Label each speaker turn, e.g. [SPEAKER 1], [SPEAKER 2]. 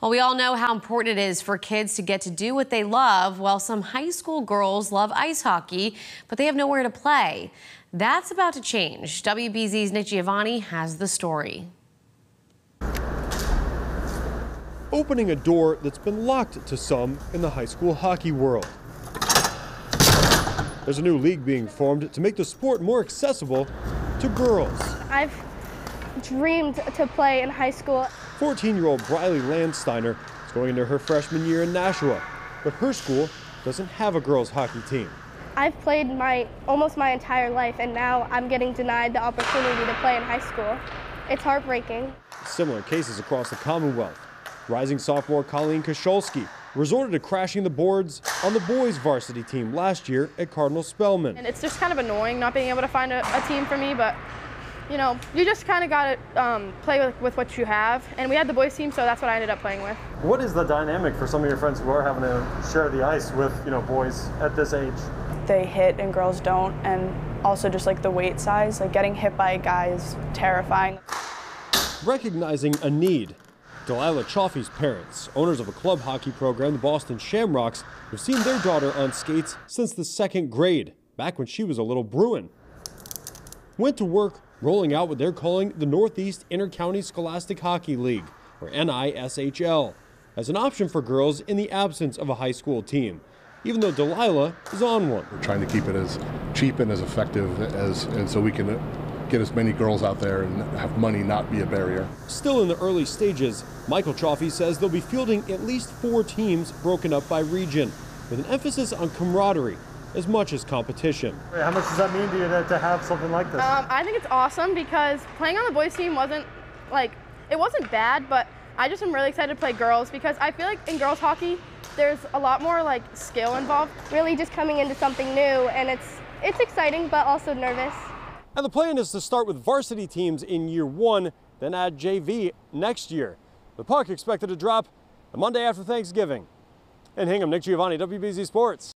[SPEAKER 1] Well, we all know how important it is for kids to get to do what they love. Well, some high school girls love ice hockey, but they have nowhere to play. That's about to change. WBZ's Nick Giovanni has the story.
[SPEAKER 2] Opening a door that's been locked to some in the high school hockey world. There's a new league being formed to make the sport more accessible to girls.
[SPEAKER 3] I've dreamed to play in high school.
[SPEAKER 2] 14 year old Briley Landsteiner is going into her freshman year in Nashua, but her school doesn't have a girls' hockey team.
[SPEAKER 3] I've played my almost my entire life, and now I'm getting denied the opportunity to play in high school. It's heartbreaking.
[SPEAKER 2] Similar cases across the Commonwealth. Rising sophomore Colleen Kosholski resorted to crashing the boards on the boys' varsity team last year at Cardinal Spellman.
[SPEAKER 4] And it's just kind of annoying not being able to find a, a team for me, but you know, you just kind of got to um, play with, with what you have. And we had the boys team, so that's what I ended up playing with.
[SPEAKER 2] What is the dynamic for some of your friends who are having to share the ice with, you know, boys at this age?
[SPEAKER 5] They hit and girls don't, and also just like the weight size, like getting hit by a guy is terrifying.
[SPEAKER 2] Recognizing a need, Delilah Chaffee's parents, owners of a club hockey program, the Boston Shamrocks, have seen their daughter on skates since the second grade, back when she was a little Bruin. Went to work rolling out what they're calling the Northeast Intercounty Scholastic Hockey League, or NISHL, as an option for girls in the absence of a high school team, even though Delilah is on one.
[SPEAKER 6] We're trying to keep it as cheap and as effective as, and so we can get as many girls out there and have money not be a barrier.
[SPEAKER 2] Still in the early stages, Michael Chaffee says they'll be fielding at least four teams broken up by region, with an emphasis on camaraderie as much as competition.
[SPEAKER 7] How much does that mean to you to, to have something like this?
[SPEAKER 4] Um, I think it's awesome because playing on the boys team wasn't like it wasn't bad, but I just am really excited to play girls because I feel like in girls hockey there's a lot more like skill involved.
[SPEAKER 3] Really just coming into something new and it's it's exciting but also nervous.
[SPEAKER 2] And the plan is to start with varsity teams in year one, then add JV next year. The puck expected to drop the Monday after Thanksgiving. In Hingham, Nick Giovanni, WBZ Sports.